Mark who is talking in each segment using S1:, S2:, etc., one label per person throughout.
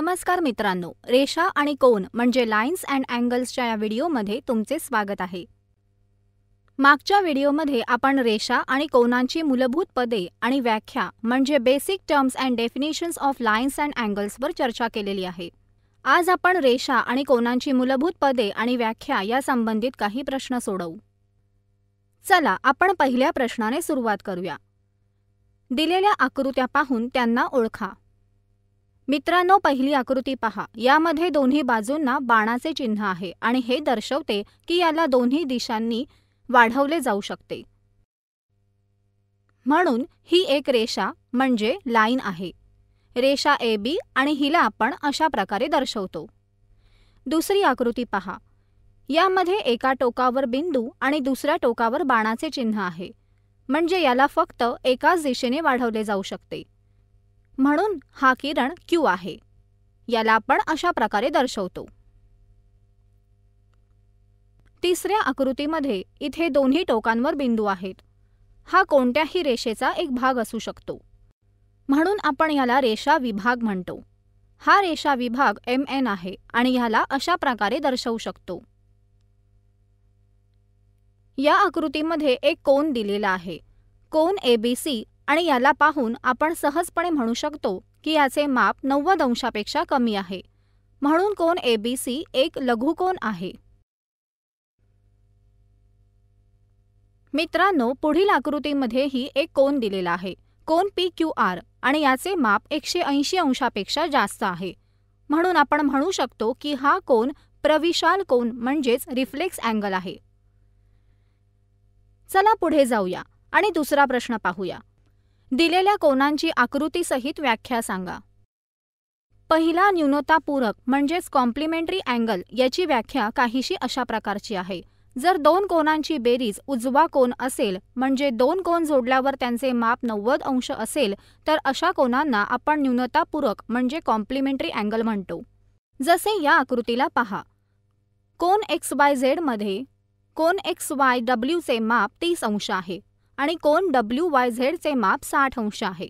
S1: नमस्कार मित्रांनो रेषा आणि कोन म्हणजे लाईन्स अँड अँगल्सच्या या व्हिडिओमध्ये तुमचे स्वागत आहे. मागच्या व्हिडिओमध्ये आपण रेषा आणि कोनांची मूलभूत पदे आणि व्याख्या म्हणजे basic terms and definitions of lines and अँगल्सवर चर्चा केलेली आहे. आज आपण रेषा आणि कोनांची मूलभूत पदे आणि व्याख्या या संबंधित काही प्रश्न सोडवू. चला आपण पहिल्या प्रश्नाने सुरुवात करूया. दिलेल्या आकृत्या पाहून त्यांना ओळखा. मित्रांनो पहिली आकृती पहा. यामध्ये दोन्ही बाजूंना बाणाचे चिन्ह आहे आणि हे दर्शवते की याला दोन्ही दिशांनी वाढवले जाऊ शकते. म्हणून ही एक रेषा म्हणजे लाईन आहे. रेषा ए बी आणि हिला आपण अशा प्रकारे दर्शवतो. दुसरी आकृती पहा. यामध्ये एका टोकावर बिंदू आणि दुसऱ्या टोकावर बाणाचे चिन्ह आहे. म्हणजे याला फक्त एकाच दिशेने वाढवले जाऊ शकते. म्हणून हा किरण क्यू आहे. याला आपण अशा प्रकारे दर्शवतो. तिसऱ्या आकृतीमध्ये इथे दोन्ही टोकांवर बिंदू आहेत. हा कोणत्याही रेषेचा एक भाग असू शकतो. म्हणून आपण याला रेषा विभाग म्हणतो. हा रेषा विभाग एम एन आहे आणि ह्याला अशा प्रकारे दर्शवू शकतो. या आकृतीमध्ये एक कोन दिलेला आहे. कोन एबीसी आणि याला पाहून आपण सहजपणे म्हणू शकतो की याचे माप नव्वद अंशापेक्षा कमी आहे. म्हणून कोन एबीसी एक लघुकोन आहे. मित्रांनो पुढील आकृतीमध्येही एक कोन दिलेला आहे. कोन पी क्यू आर आणि याचे माप एकशे ऐंशी अंशापेक्षा जास्त आहे. म्हणून आपण म्हणू शकतो की हा कोन प्रविशाल कोन म्हणजेच रिफ्लेक्स अँगल आहे. चला पुढे जाऊया आणि दुसरा प्रश्न पाहूया. दिलेल्या कोनांची आकृतीसहित व्याख्या सांगा. पहिला न्यूनतापूरक म्हणजेच कॉम्प्लिमेंटरी अँगल याची व्याख्या काहीशी अशा प्रकारची आहे. जर दोन कोनांची बेरीज उजवा कोन असेल म्हणजे दोन कोन जोडल्यावर त्यांचे माप नव्वद अंश असेल तर अशा कोनांना आपण न्यूनतापूरक म्हणजे कॉम्प्लिमेंटरी अँगल म्हणतो. जसे या आकृतीला पहा. कोन एक्स वाय झेडमध्ये कोन एक्स वाय डब्ल्यूचे माप तीस अंश आहे. आणि कोन डब्ल्यू वाय झेडचे माप साठ अंश आहे.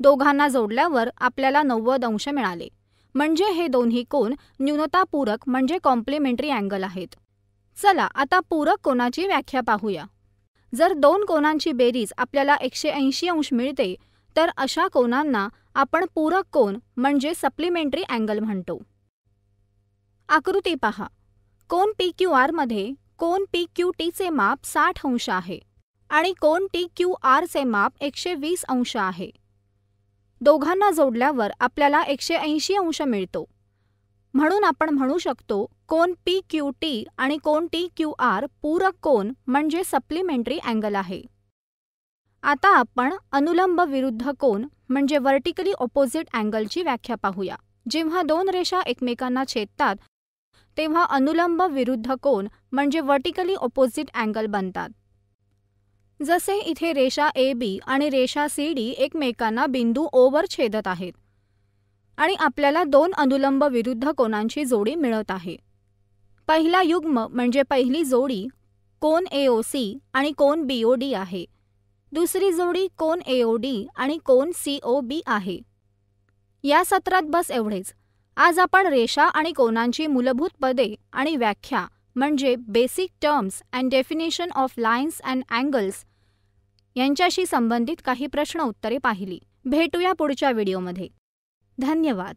S1: दोघांना जोडल्यावर आपल्याला नव्वद अंश मिळाले. म्हणजे हे दोन्ही कोन न्यूनतापूरक म्हणजे कॉम्प्लिमेंटरी अँगल आहेत. चला आता पूरक कोनाची व्याख्या पाहूया. जर दोन कोनांची बेरीज आपल्याला एकशे ऐंशी अंश मिळते तर अशा कोनांना आपण पूरक कोन म्हणजे सप्लिमेंटरी अँगल म्हणतो. आकृती पहा. कोन पी क्यू आरमध्ये कोन पी क्यू टीचे माप साठ अंश आहे. आणि कोन टी क्यू आरचे माप एकशे वीस अंश आहे. दोघांना जोडल्यावर आपल्याला एकशे ऐंशी अंश मिळतो. म्हणून आपण म्हणू शकतो कोन पी क्यू टी आणि कोन टी क्यू आर पूरक कोन म्हणजे सप्लिमेंटरी अँगल आहे. आता आपण अनुलंब विरुद्ध कोन म्हणजे वर्टिकली ऑपोजिट अँगलची व्याख्या पाहूया. जेव्हा दोन रेषा एकमेकांना छेदतात तेव्हा अनुलंब विरुद्ध कोन म्हणजे वर्टिकली ऑपोजिट अँगल बनतात. जसे इथे रेषा ए बी आणि रेषा सी डी एकमेकांना बिंदू ओवर छेदत आहेत. आणि आपल्याला दोन अनुलंब विरुद्ध कोनांची जोडी मिळत आहे. पहिला युग्म म्हणजे पहिली जोडी कोन एओ सी आणि कोन बीओ डी आहे. दुसरी जोडी कोन एओ डी आणि कोन सी ओ बी आहे. या सत्रात बस एवढेच. आज आपण रेषा आणि कोनांची मूलभूत पदे आणि व्याख्या म्हणजे basic terms and definition of lines and angles यांच्याशी संबंधित काही प्रश्न उत्तरे पाहिली. भेटूया पुढच्या व्हिडिओमध्ये. धन्यवाद.